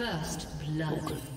First blood.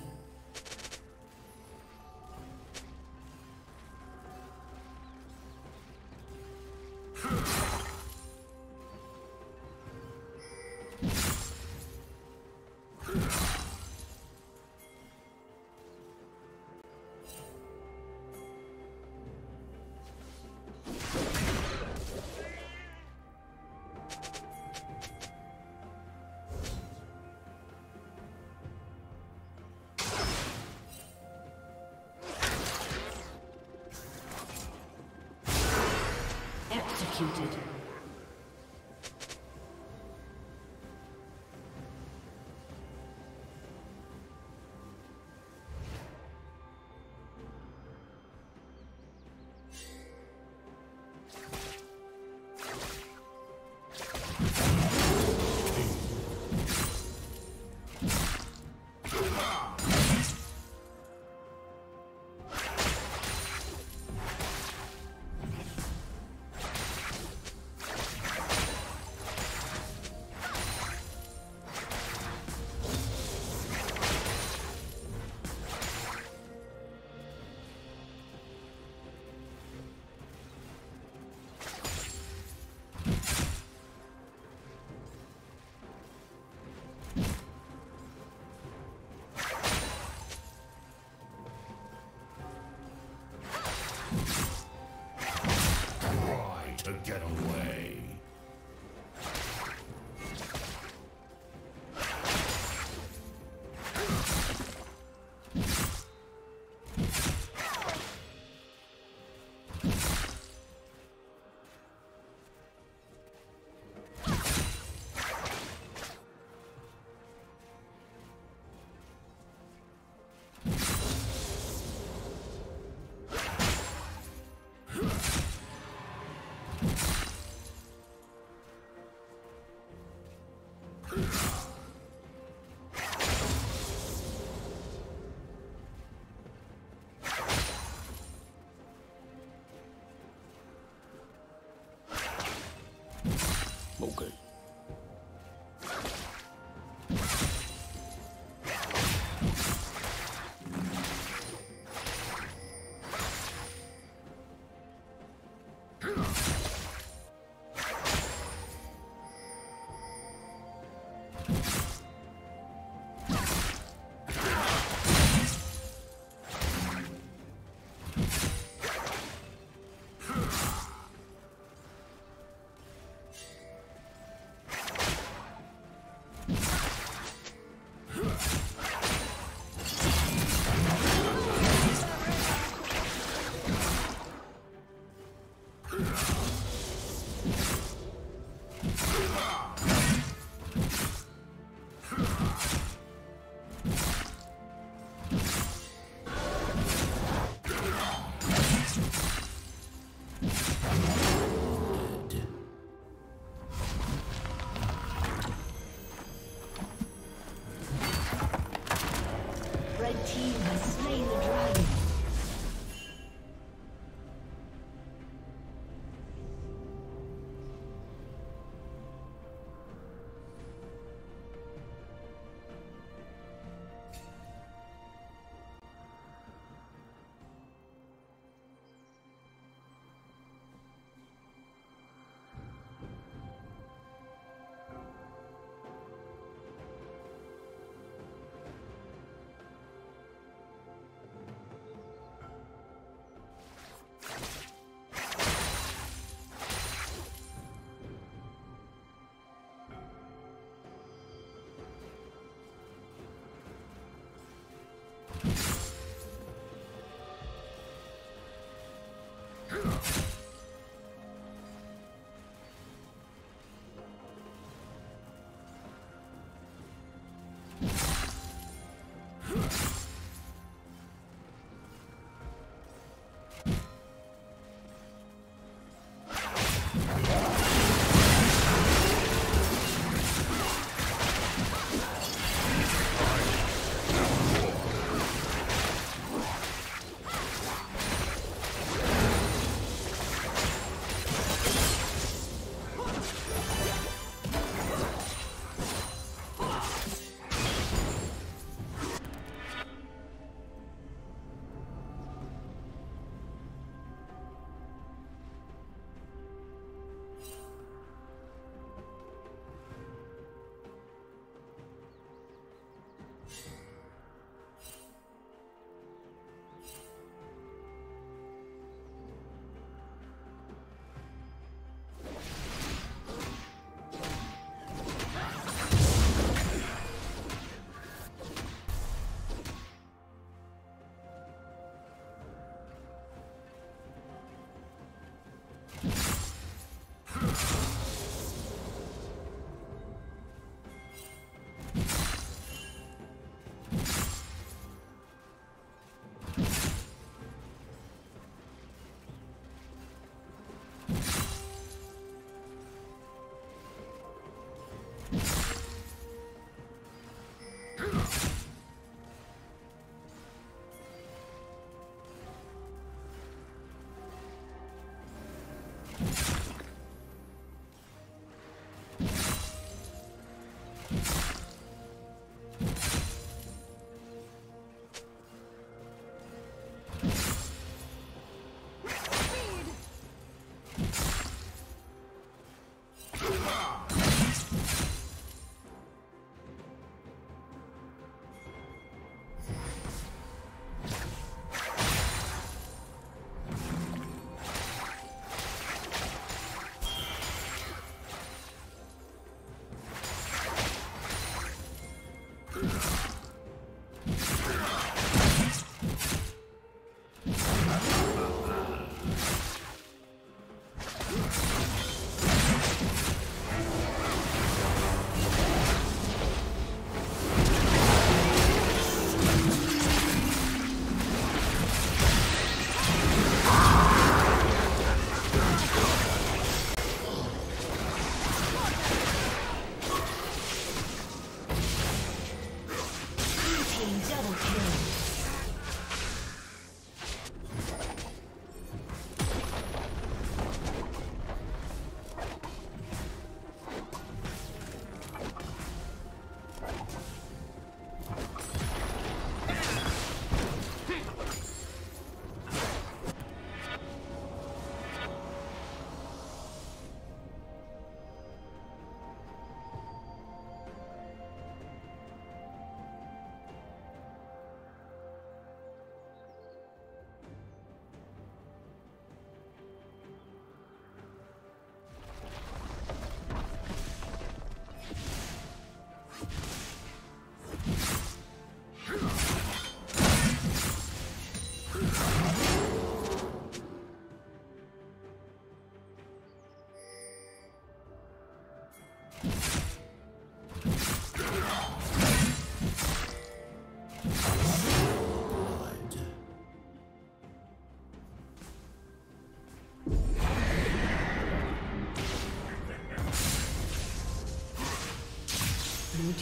you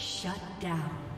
Shut down.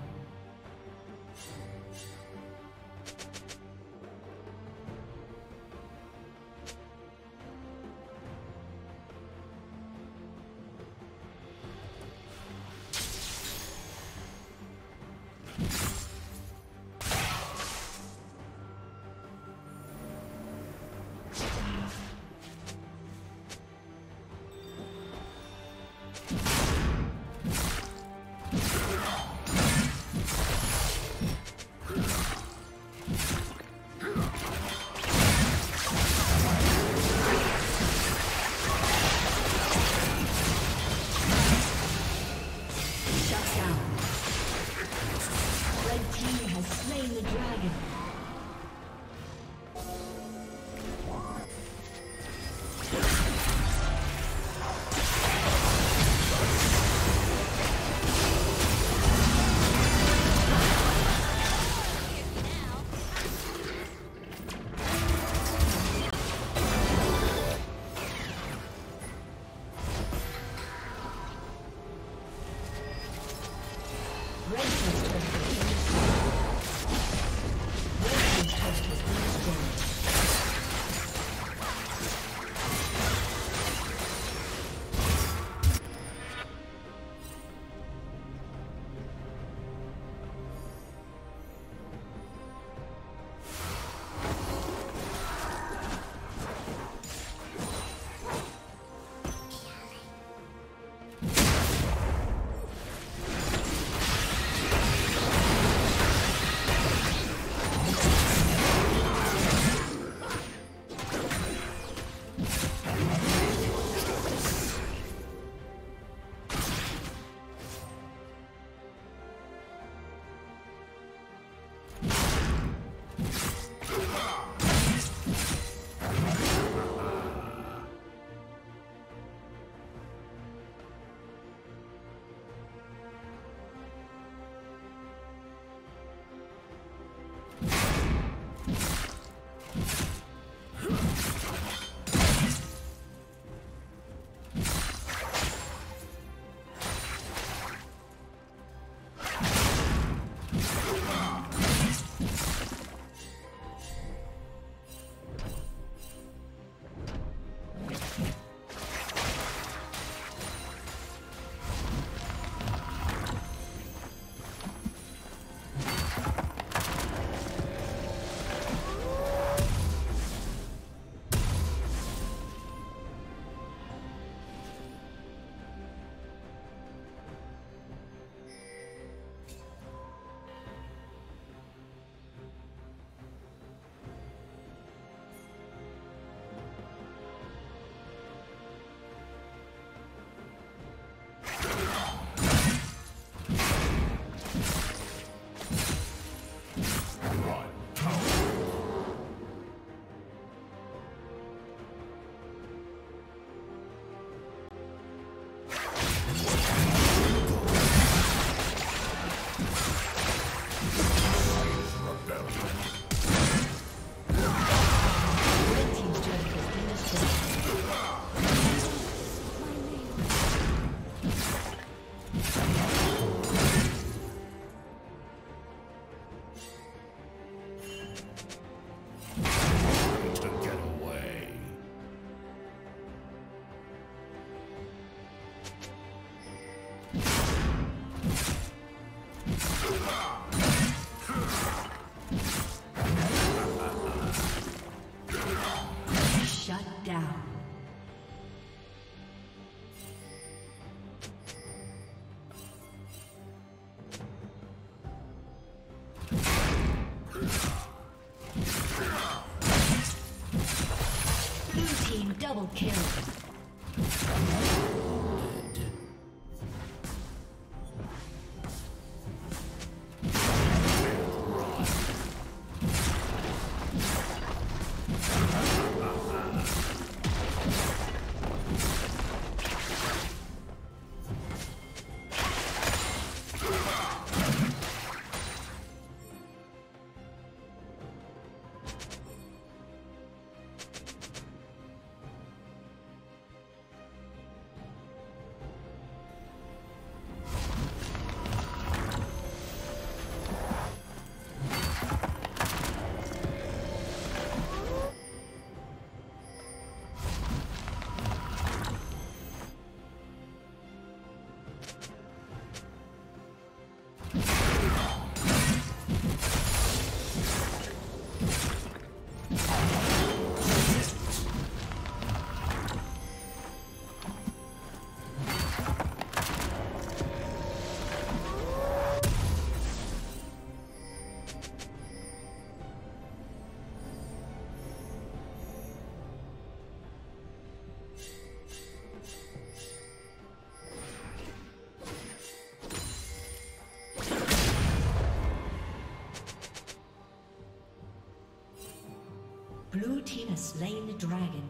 Slain the dragon.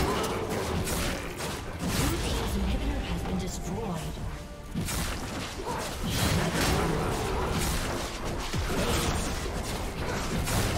Let's go.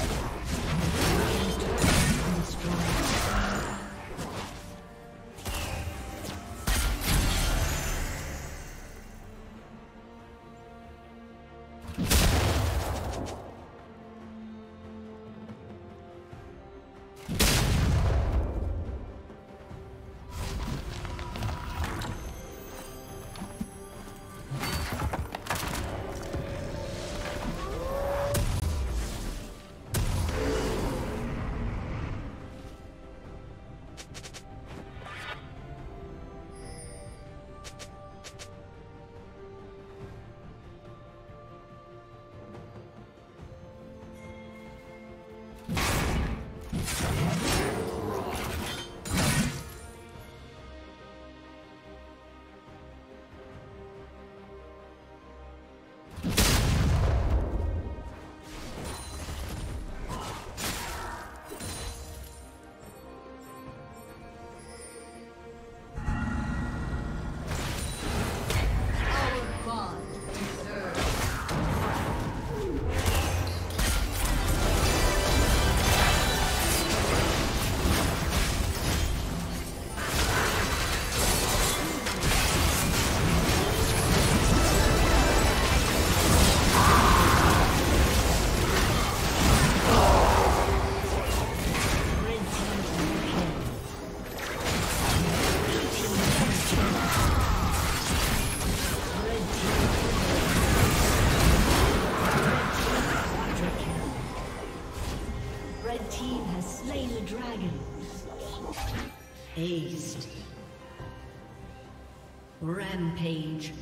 Rampage.